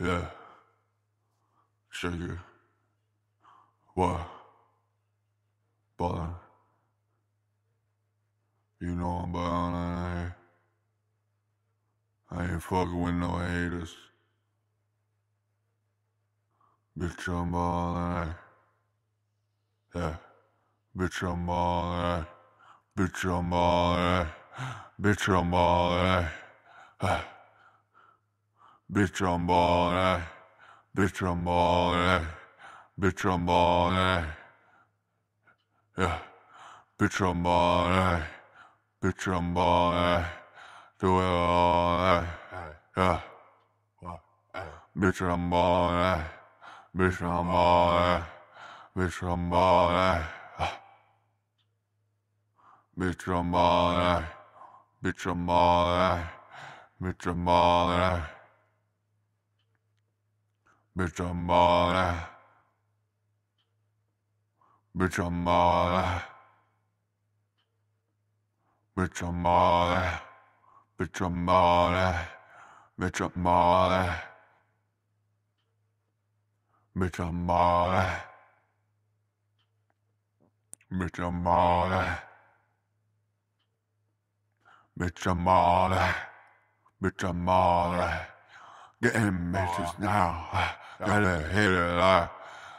Yeah. It. What? Ballin'. You know I'm ballin'. I ain't fucking with no haters. Bitch, I'm ballin'. Yeah. Bitch, I'm ballin'. Bitch, I'm ballin'. Bitch, I'm ballin'. Bitch, I'm ballin'. Bitch, I'm ballin'. Bitch, I'm ballin'. Yeah. Bitch, I'm ballin'. Bitch, I'm ballin'. Do it all. Yeah. Bitch, I'm ballin'. Bitch, I'm ballin'. Bitch, I'm ballin'. Bitch, I'm ballin'. Bitch, I'm ballin'. Bitch, I'm ballin'. Bitch, I'm ballin'. Bitch, I'm ballin'. Bitch, I'm ballin'. Bitch, I'm ballin'. Bitch, I'm ballin'. Bitch, I'm ballin'. Bitch, I'm ballin'. Bitch, I'm ballin'. Bitch, I'm ballin'. Getting bitches now. Gotta hit it like,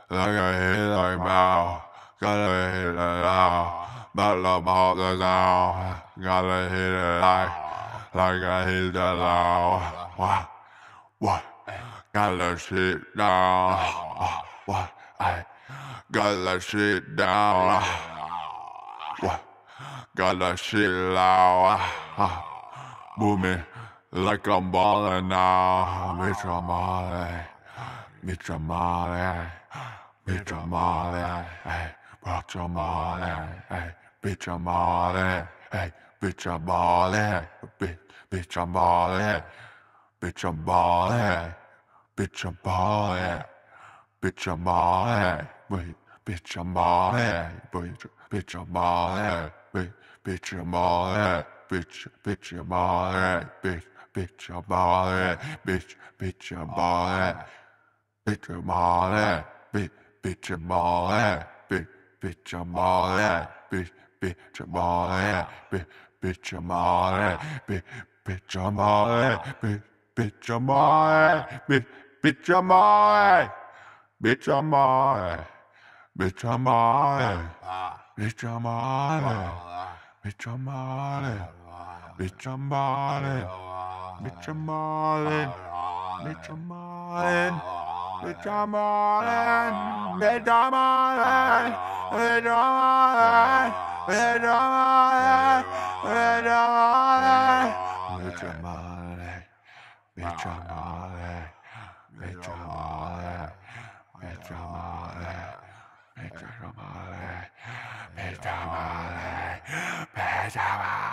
like I hit it like bow. Gotta hit it now. But the ball the down. Gotta hit it like, like I hit it now. What? What? Gotta sit down. What? I gotta sit down. What? Gotta sit loud. Booming like I'm ballin' now. Bitch, I'm ballin'. Bitch, I'm ballin'. Hey, bitch, I'm ballin'. Hey, I'm ballin'. Hey, ballin'. Bitch, bitch, I'm ballin'. Bitch, I'm ballin'. Bitch, I'm ballin'. Bitch, I'm ballin'. Wait, bitch, I'm ballin'. Bitch, bitch, I'm ballin'. Bitch, I'm ballin'. Bitch, bitch, I'm ballin'. Bitch, I'm ballin'. Bitch, bitch, I'm ballin'. Bitch. Bitch, I'm ballin'. Bitch, bitch, I'm ballin'. Bitch, bitch, I'm ballin'. Bitch, bitch, I'm ballin'. Bitch, bitch, I'm ballin'. Bitch, bitch, I'm ballin'. Bitch, I'm ballin'. Bitch, I'm ballin'. Bitch, I'm ballin'. Bitch, I'm ballin'. Bitch, I'm ballin'. Ballin'. Bitch, I'm ballin'. Bitch, I'm ballin'. Bitch, I'm ballin'. Bitch, I'm ballin'. Bitch, I'm ballin'. Bitch, I'm ballin'. Bitch, I'm ballin'. Bitch, I'm ballin'. Bitch,